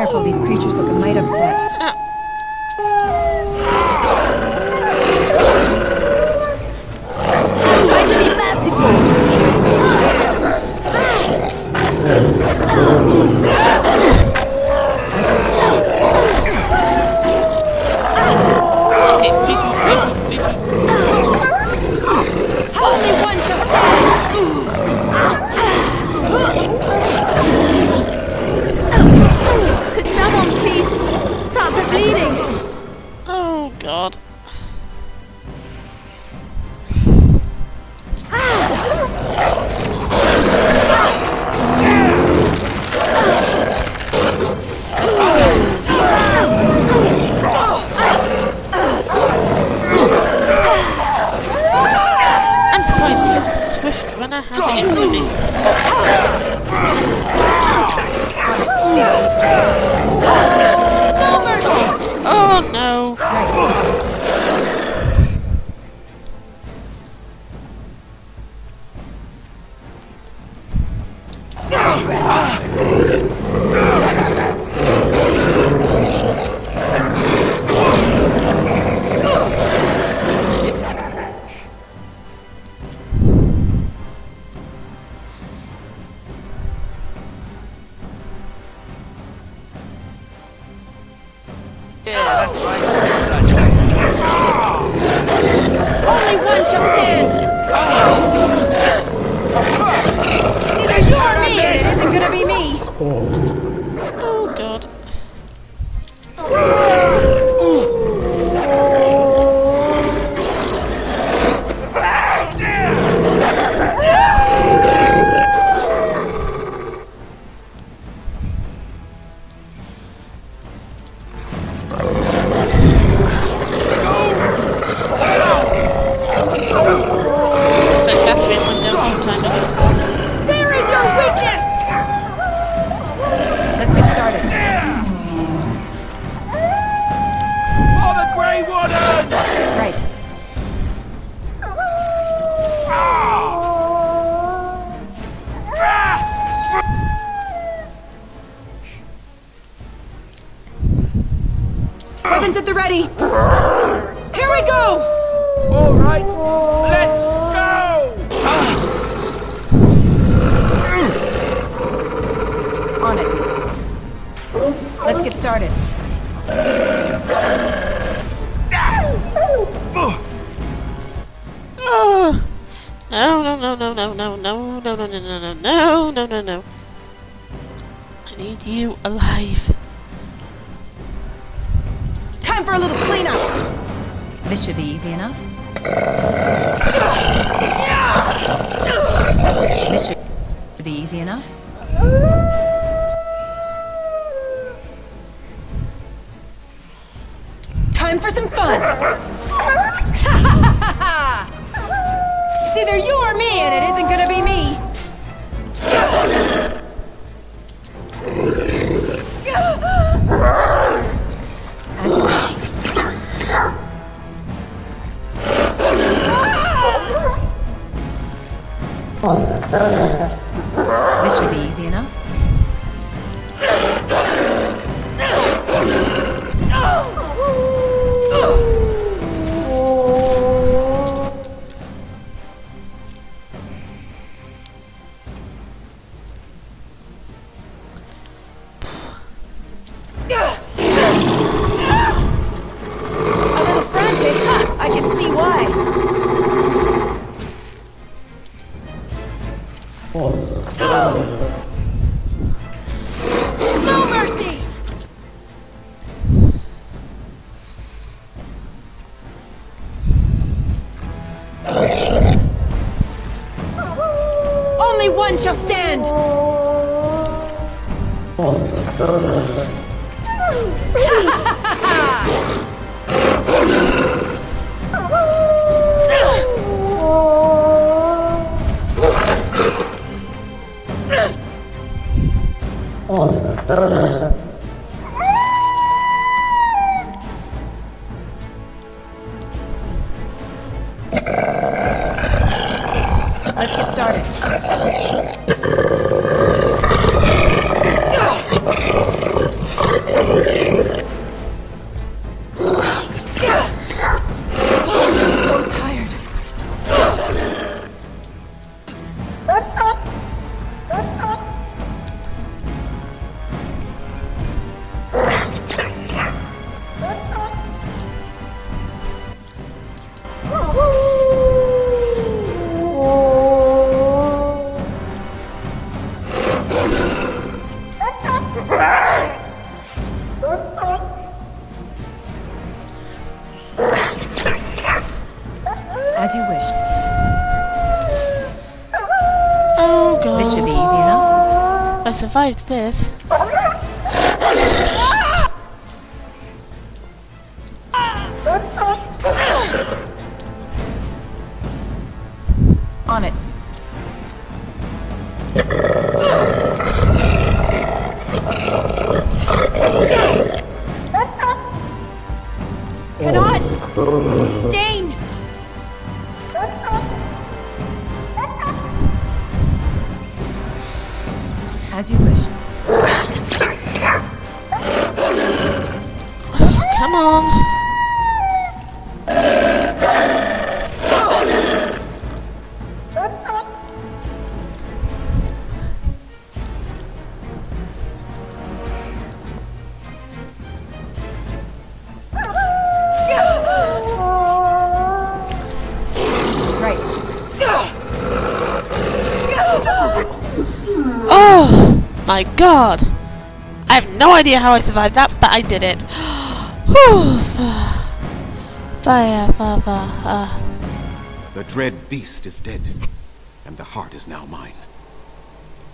careful. These creatures look a mite upset. don't know. Let's get started. Oh. No, no, no, no, no, no, no, no, no, no, no, no, no, no, no, no. I need you alive. Time for a little cleanup. This should be easy enough. This should be easy enough. fun. Let's get started. Survived this. On it. Cannot! My god. I have no idea how I survived that, but I did it. Fire, fire, fire. The dread beast is dead, and the heart is now mine.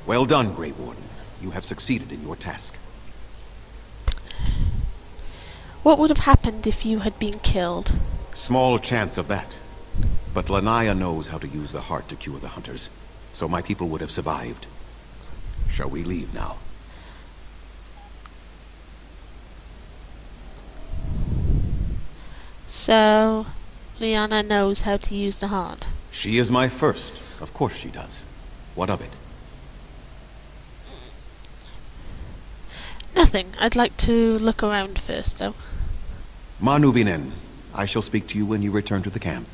Well done, Grey Warden. You have succeeded in your task. What would have happened if you had been killed? Small chance of that. But Lanaya knows how to use the heart to cure the hunters, so my people would have survived. Shall we leave now? So, Lanaya knows how to use the heart. She is my first. Of course she does. What of it? Nothing. I'd like to look around first, though. Manuvinen, I shall speak to you when you return to the camp.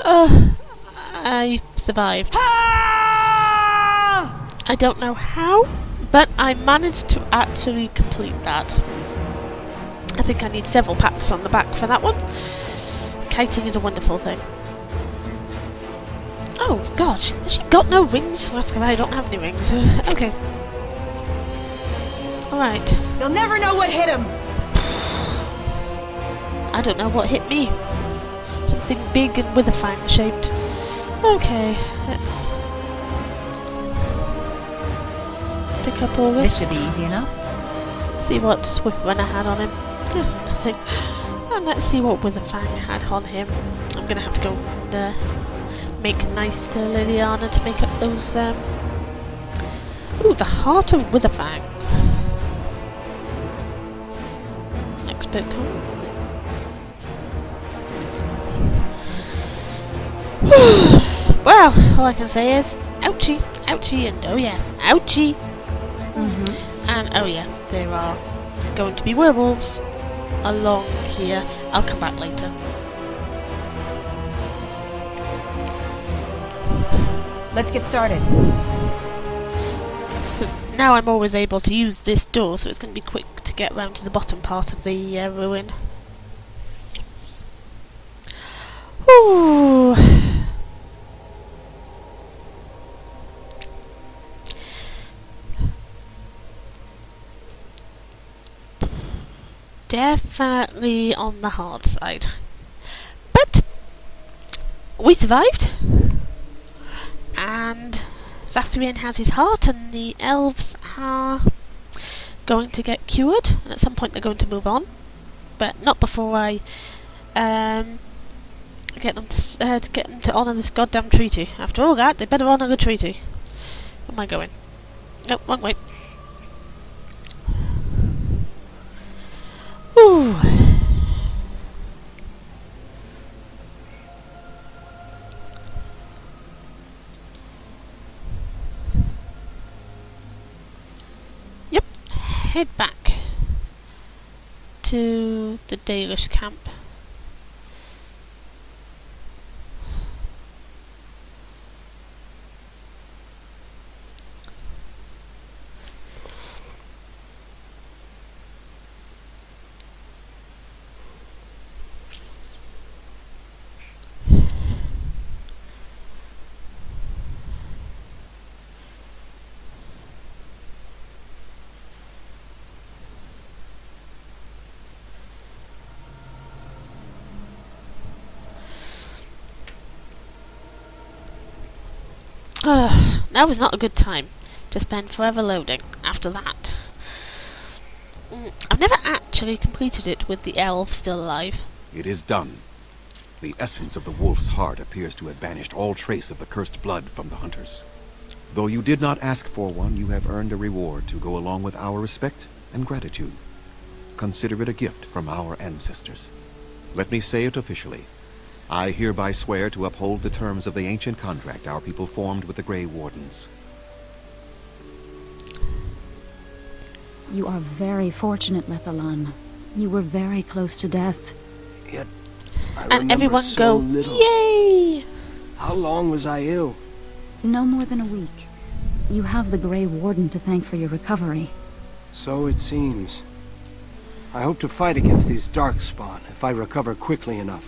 Uh, I survived. I don't know how, but I managed to actually complete that. I think I need several pats on the back for that one. Kiting is a wonderful thing. Oh gosh, has she got no rings? That's because I don't have any rings. Okay. Alright. They'll never know what hit him. I don't know what hit me. Something big and with a fang shaped. Okay, let's pick up all this. This should be easy enough. See what Swift Runner had on him. Nothing. And let's see what Witherfang had on him. I'm gonna have to go and uh, make nice to Leliana to make up those. Um... Ooh, the heart of Witherfang. Expert code. well, all I can say is ouchie, ouchie, and oh yeah, ouchie. Mm-hmm. And oh yeah, there are going to be werewolves along here. I'll come back later. Let's get started. Now I'm always able to use this door, so it's going to be quick to get round to the bottom part of the uh, ruin. Ooh. Definitely on the hard side. But we survived. And Zathrian has his heart and the elves are going to get cured. And at some point they're going to move on. But not before I um, get them to, uh, to get them to honour this goddamn treaty. After all that, they better honour the treaty. Where am I going? Nope, wrong way. Yep, head back to the Dalish camp. now is not a good time to spend forever loading after that. Mm, I've never actually completed it with the elf still alive. It is done. The essence of the wolf's heart appears to have banished all trace of the cursed blood from the hunters. Though you did not ask for one, you have earned a reward to go along with our respect and gratitude. Consider it a gift from our ancestors. Let me say it officially. I hereby swear to uphold the terms of the ancient contract our people formed with the Grey Wardens. You are very fortunate, Lethalan. You were very close to death. Yet, I and everyone so go, little. yay! How long was I ill? No more than a week. You have the Grey Warden to thank for your recovery. So it seems. I hope to fight against these Darkspawn if I recover quickly enough.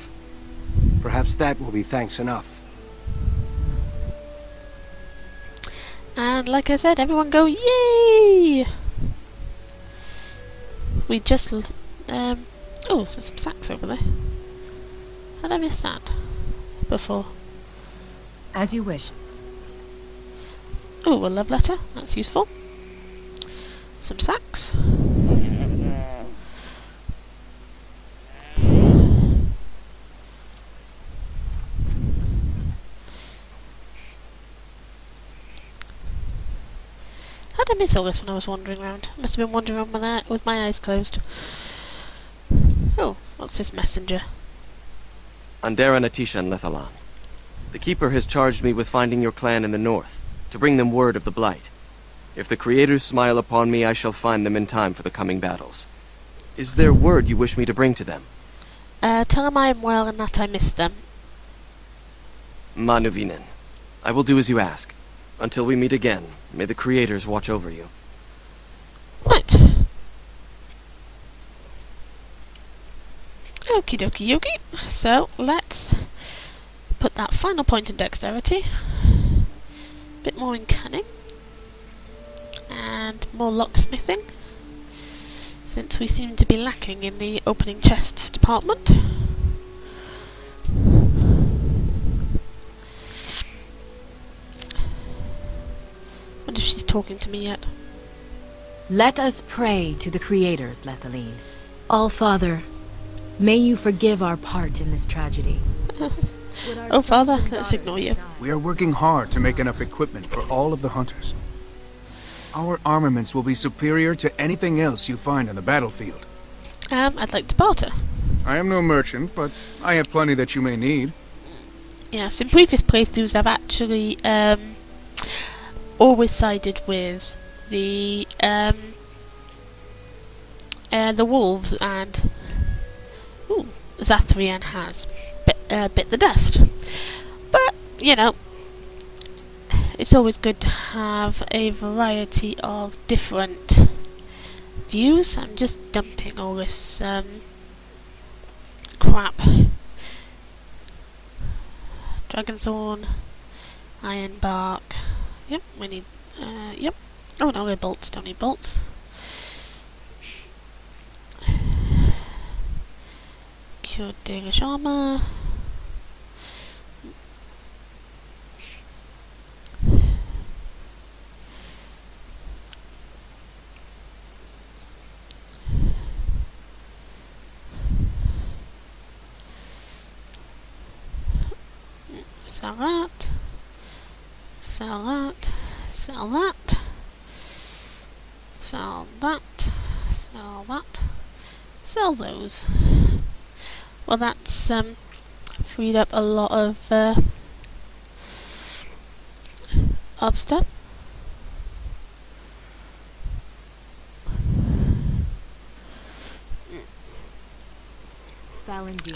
Perhaps that will be thanks enough. And like I said, everyone go, yay! We just, um, oh, there's some sacks over there. How did I miss that before? As you wish. Oh, a love letter. That's useful. Some sacks. How did I miss all this when I was wandering around? I must have been wandering around with my, with my eyes closed. Oh, what's this messenger? Andaran atish'an and Lethalan. The Keeper has charged me with finding your clan in the north, to bring them word of the Blight. If the Creators smile upon me, I shall find them in time for the coming battles. Is there word you wish me to bring to them? Uh, tell them I am well and that I miss them. Manuvinen. I will do as you ask. Until we meet again, may the Creators watch over you. Right. Okie dokie yoki. So let's put that final point in dexterity. a Bit more in cunning. And more locksmithing. Since we seem to be lacking in the opening chests department. Talking to me yet. Let us pray to the creators, Lethaline. All-Father, may you forgive our part in this tragedy. oh, Father, let's ignore you. We are working hard to make enough equipment for all of the hunters. Our armaments will be superior to anything else you find on the battlefield. Um, I'd like to barter. I am no merchant, but I have plenty that you may need. Yes, in previous playthroughs I've actually um, always sided with the um, uh, the wolves and ooh, Zathrian has bit, uh, bit the dust. But you know, it's always good to have a variety of different views. I'm just dumping all this um, crap. Dragonthorn, Iron Bark. Yep, we need. Uh, yep. Oh no, we have bolts. Don't need bolts. Cured Dalish armor. That. Sell that. Sell that. Sell that. Sell that. Sell those. Well, that's um, freed up a lot of uh, of stuff.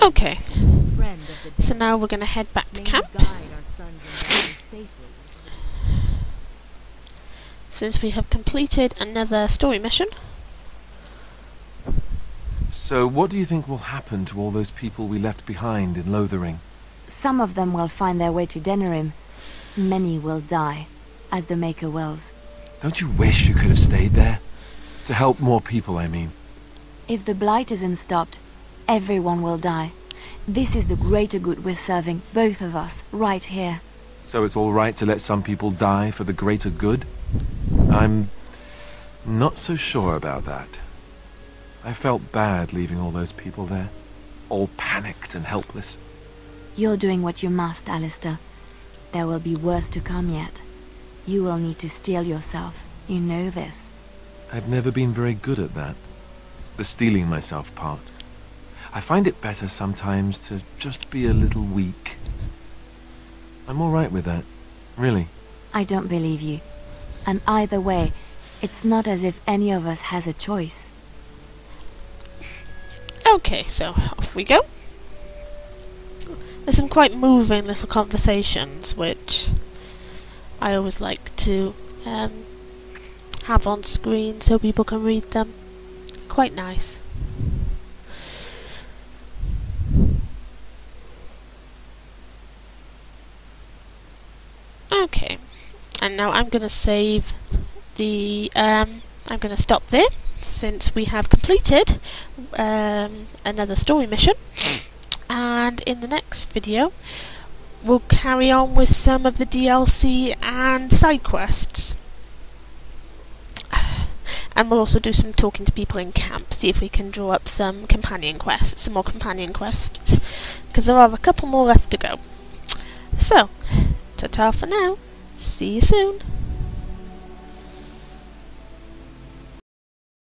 Okay, friend of the so now we're going to head back to camp. Since we have completed another story mission. So, what do you think will happen to all those people we left behind in Lothering? Some of them will find their way to Denerim. Many will die, as the Maker wills. Don't you wish you could have stayed there? To help more people, I mean. If the Blight isn't stopped, everyone will die. This is the greater good we're serving, both of us, right here. So it's all right to let some people die for the greater good? I'm not so sure about that. I felt bad leaving all those people there, all panicked and helpless. You're doing what you must, Alistair. There will be worse to come yet. You will need to steel yourself. You know this. I've never been very good at that. The steeling myself part. I find it better sometimes to just be a little weak. I'm all right with that. Really. I don't believe you. And either way, it's not as if any of us has a choice. Okay, so off we go. There's some quite moving little conversations which I always like to um, have on screen so people can read them. Quite nice. Okay, and now I'm going to save the. Um, I'm going to stop there since we have completed um, another story mission. And in the next video, we'll carry on with some of the DLC and side quests. And we'll also do some talking to people in camp, see if we can draw up some companion quests, some more companion quests, because there are a couple more left to go. So, ta-ta for now. See you soon.